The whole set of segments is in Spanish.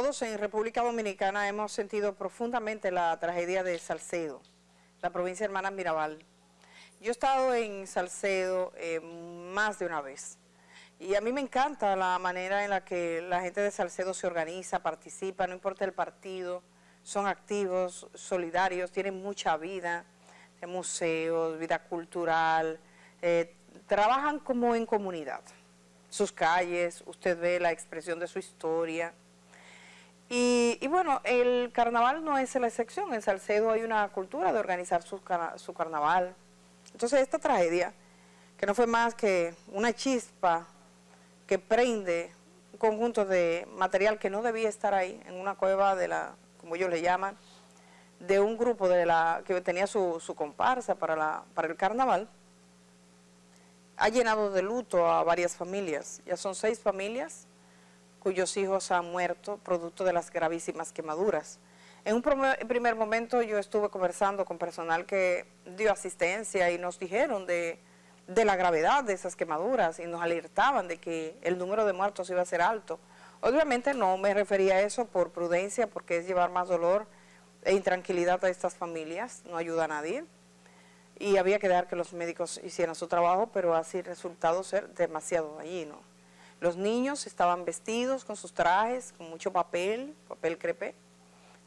todos en República Dominicana hemos sentido profundamente la tragedia de Salcedo, la provincia de Hermanas Mirabal. Yo he estado en Salcedo eh, más de una vez y a mí me encanta la manera en la que la gente de Salcedo se organiza, participa, no importa el partido, son activos, solidarios, tienen mucha vida, museos, vida cultural, eh, trabajan como en comunidad. Sus calles, usted ve la expresión de su historia. Y, bueno, el carnaval no es la excepción. En Salcedo hay una cultura de organizar su, su carnaval. Entonces esta tragedia, que no fue más que una chispa que prende un conjunto de material que no debía estar ahí, en una cueva de la, como ellos le llaman, de un grupo de la que tenía su, su comparsa para, la, para el carnaval, ha llenado de luto a varias familias. Ya son seis familias cuyos hijos han muerto producto de las gravísimas quemaduras. En un primer momento yo estuve conversando con personal que dio asistencia y nos dijeron de, la gravedad de esas quemaduras y nos alertaban de que el número de muertos iba a ser alto. Obviamente no me refería a eso por prudencia, porque es llevar más dolor e intranquilidad a estas familias, no ayuda a nadie y había que dejar que los médicos hicieran su trabajo, pero así resultado ser demasiado ¿no? Los niños estaban vestidos con sus trajes, con mucho papel, papel crepé,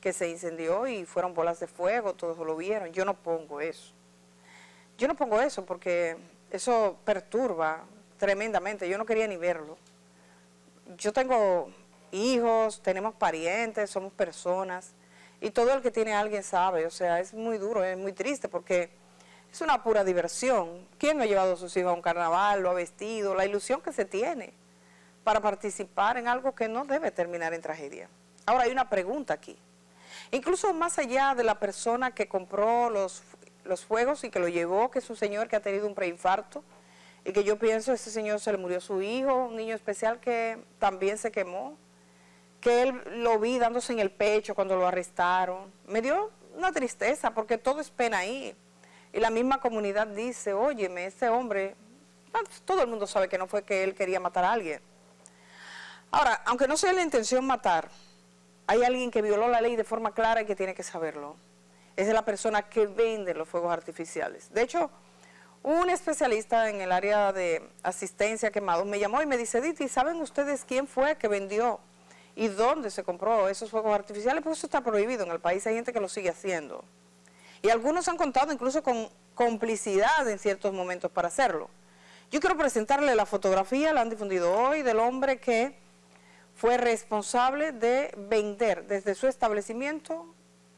que se incendió y fueron bolas de fuego, todos lo vieron. Yo no pongo eso. Yo no pongo eso porque eso perturba tremendamente. Yo no quería ni verlo. Yo tengo hijos, tenemos parientes, somos personas y todo el que tiene a alguien sabe. O sea, es muy duro, es muy triste porque es una pura diversión. ¿Quién no ha llevado a sus hijos a un carnaval, lo ha vestido? La ilusión que se tiene para participar en algo que no debe terminar en tragedia. Ahora hay una pregunta aquí. Incluso más allá de la persona que compró los, los fuegos y que lo llevó, que es un señor que ha tenido un preinfarto, y que yo pienso, ese señor se le murió su hijo, un niño especial que también se quemó, que él lo vi dándose en el pecho cuando lo arrestaron. Me dio una tristeza porque todo es pena ahí. Y la misma comunidad dice, óyeme, ese hombre, todo el mundo sabe que no fue que él quería matar a alguien. Ahora, aunque no sea la intención matar, hay alguien que violó la ley de forma clara y que tiene que saberlo. Esa es la persona que vende los fuegos artificiales. De hecho, un especialista en el área de asistencia a quemados me llamó y me dice, Diti, ¿saben ustedes quién fue que vendió y dónde se compró esos fuegos artificiales? Pues eso está prohibido en el país, hay gente que lo sigue haciendo. Y algunos han contado incluso con complicidad en ciertos momentos para hacerlo. Yo quiero presentarle la fotografía, la han difundido hoy, del hombre que fue responsable de vender desde su establecimiento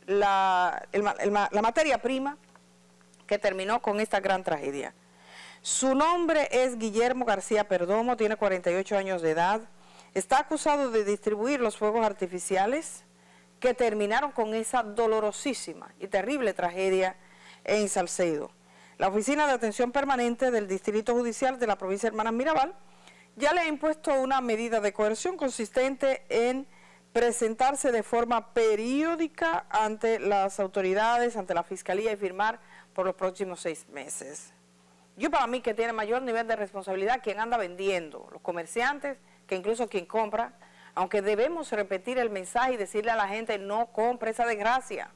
la, materia prima que terminó con esta gran tragedia. Su nombre es Guillermo García Perdomo, tiene 48 años de edad, está acusado de distribuir los fuegos artificiales que terminaron con esa dolorosísima y terrible tragedia en Salcedo. La Oficina de Atención Permanente del Distrito Judicial de la provincia de Hermanas Mirabal ya le ha impuesto una medida de coerción consistente en presentarse de forma periódica ante las autoridades, ante la Fiscalía y firmar por los próximos seis meses. Yo para mí que tiene mayor nivel de responsabilidad quien anda vendiendo, los comerciantes, que incluso quien compra, aunque debemos repetir el mensaje y decirle a la gente no compre esa desgracia.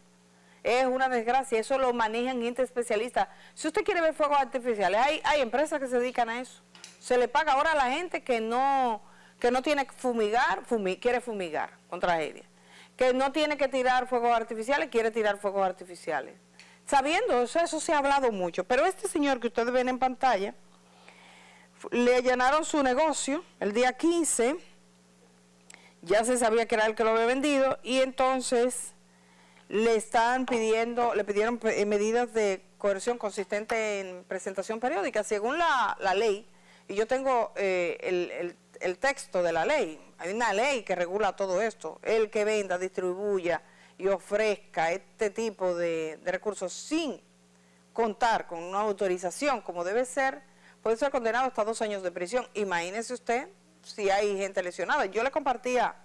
Es una desgracia, eso lo manejan gente especialista. Si usted quiere ver fuegos artificiales, hay, hay empresas que se dedican a eso. Se le paga ahora a la gente que no, que no tiene que fumigar, quiere fumigar con tragedia. Que no tiene que tirar fuegos artificiales, quiere tirar fuegos artificiales. Sabiendo eso, eso se ha hablado mucho. Pero este señor que ustedes ven en pantalla, le allanaron su negocio el día 15 ya se sabía que era el que lo había vendido y entonces le están pidiendo, le pidieron eh, medidas de coerción consistente en presentación periódica, según la, ley, y yo tengo eh, el, texto de la ley, hay una ley que regula todo esto, el que venda, distribuya y ofrezca este tipo de, de recursos sin contar con una autorización como debe ser, puede ser condenado hasta dos años de prisión. Imagínese usted si hay gente lesionada. Yo le compartía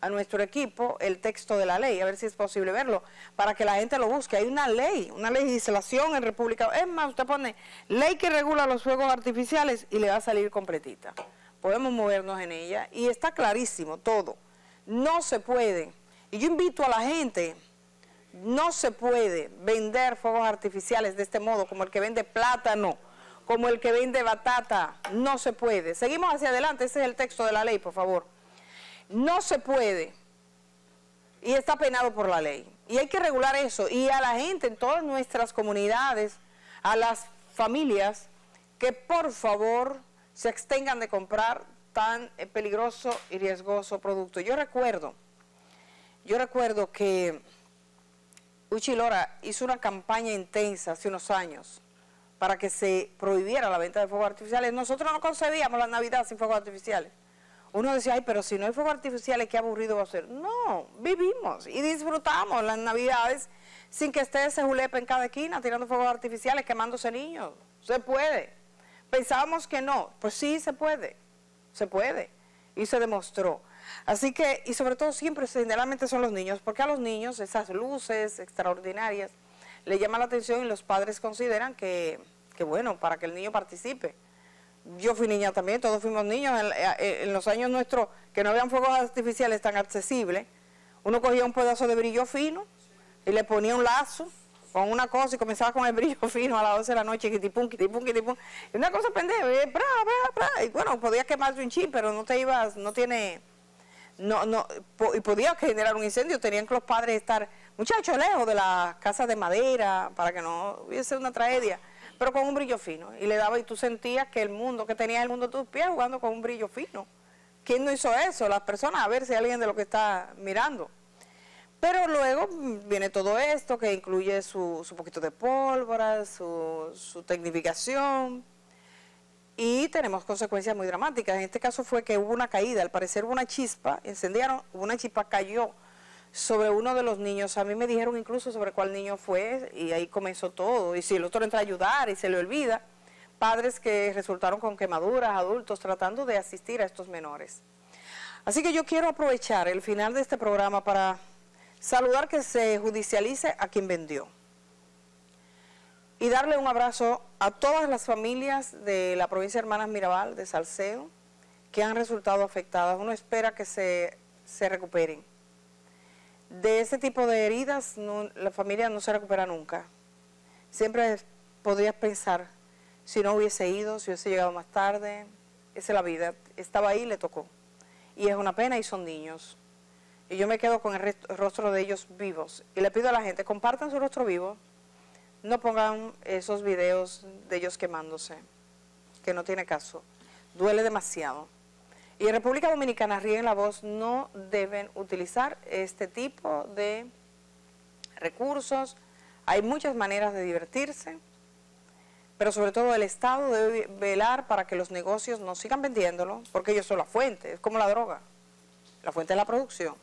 a nuestro equipo el texto de la ley, a ver si es posible verlo, para que la gente lo busque. Hay una ley, una legislación en República. Es más, usted pone ley que regula los fuegos artificiales y le va a salir completita. Podemos movernos en ella y está clarísimo todo. No se puede. Y yo invito a la gente, no se puede vender fuegos artificiales de este modo, como el que vende plátano, como el que vende batata. No se puede. Seguimos hacia adelante, ese es el texto de la ley, por favor. No se puede. Y está penado por la ley. Y hay que regular eso. Y a la gente en todas nuestras comunidades, a las familias, que por favor se extengan de comprar tan eh, peligroso y riesgoso producto. Yo recuerdo, yo recuerdo que Uchilora hizo una campaña intensa hace unos años para que se prohibiera la venta de fuegos artificiales. Nosotros no concebíamos la Navidad sin fuegos artificiales. Uno decía, ay, pero si no hay fuegos artificiales, qué aburrido va a ser. No, vivimos y disfrutamos las Navidades sin que esté ese julepe en cada esquina tirando fuegos artificiales, quemándose niños. Se puede. Pensábamos que no, pues sí se puede, se puede, y se demostró. Así que, y sobre todo siempre, generalmente son los niños, porque a los niños esas luces extraordinarias le llaman la atención y los padres consideran que, que bueno, para que el niño participe. Yo fui niña también, todos fuimos niños, en, eh, en los años nuestros que no habían fuegos artificiales tan accesibles, uno cogía un pedazo de brillo fino y le ponía un lazo con una cosa y comenzaba con el brillo fino a las 12 de la noche, kitipum, kitipum, kitipum. Y una cosa pendeja, y, y bueno, podías quemarse un chip, pero no te ibas, no tiene, no, no, y podía generar un incendio, tenían que los padres estar, muchachos, lejos de las casas de madera, para que no hubiese una tragedia, pero con un brillo fino. Y le daba, y tú sentías que el mundo, que tenías el mundo a tus pies jugando con un brillo fino. ¿Quién no hizo eso? Las personas, a ver si alguien de lo que está mirando. Pero luego viene todo esto que incluye su, poquito de pólvora, su, su, tecnificación y tenemos consecuencias muy dramáticas. En este caso fue que hubo una caída, al parecer hubo una chispa, incendiaron, una chispa cayó sobre uno de los niños. A mí me dijeron incluso sobre cuál niño fue y ahí comenzó todo. Y si el otro entra a ayudar y se le olvida, padres que resultaron con quemaduras, adultos tratando de asistir a estos menores. Así que yo quiero aprovechar el final de este programa para saludar que se judicialice a quien vendió y darle un abrazo a todas las familias de la provincia de Hermanas Mirabal, de Salceo, que han resultado afectadas. Uno espera que se, se recuperen. De ese tipo de heridas, la familia no se recupera nunca. Siempre podrías pensar, si no hubiese ido, si hubiese llegado más tarde, esa es la vida. Estaba ahí, le tocó. Y es una pena y son niños y yo me quedo con el rostro de ellos vivos. Y le pido a la gente, compartan su rostro vivo, no pongan esos videos de ellos quemándose, que no tiene caso, duele demasiado. Y en República Dominicana, ríen la voz, no deben utilizar este tipo de recursos. Hay muchas maneras de divertirse, pero sobre todo el Estado debe velar para que los negocios no sigan vendiéndolo, porque ellos son la fuente, es como la droga. La fuente es la producción.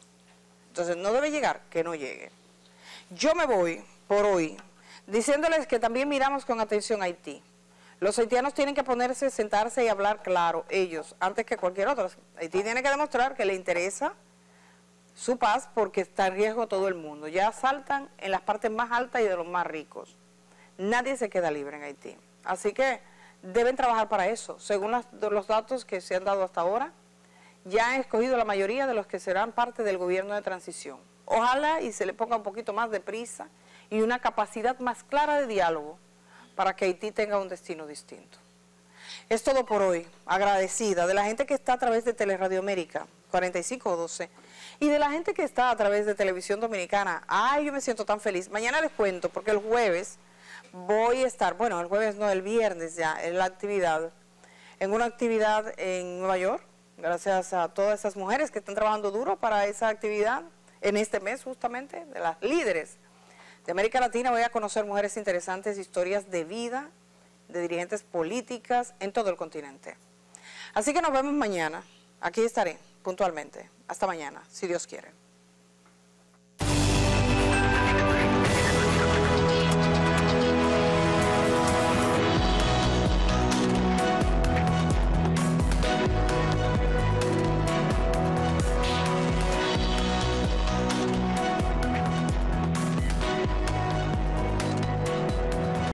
Entonces, no debe llegar, que no llegue. Yo me voy por hoy diciéndoles que también miramos con atención a Haití. Los haitianos tienen que ponerse, sentarse y hablar claro, ellos, antes que cualquier otro. Haití tiene que demostrar que le interesa su paz porque está en riesgo todo el mundo. Ya saltan en las partes más altas y de los más ricos. Nadie se queda libre en Haití. Así que deben trabajar para eso. Según los datos que se han dado hasta ahora, ya han escogido la mayoría de los que serán parte del gobierno de transición. Ojalá y se le ponga un poquito más de prisa y una capacidad más clara de diálogo para que Haití tenga un destino distinto. Es todo por hoy. Agradecida de la gente que está a través de Teleradio América 4512 y de la gente que está a través de Televisión Dominicana. Ay, yo me siento tan feliz. Mañana les cuento porque el jueves voy a estar, bueno, el jueves no, el viernes ya, en la actividad, en una actividad en Nueva York Gracias a todas esas mujeres que están trabajando duro para esa actividad en este mes justamente, de las líderes de América Latina. Voy a conocer mujeres interesantes, historias de vida, de dirigentes políticas en todo el continente. Así que nos vemos mañana. Aquí estaré puntualmente. Hasta mañana, si Dios quiere.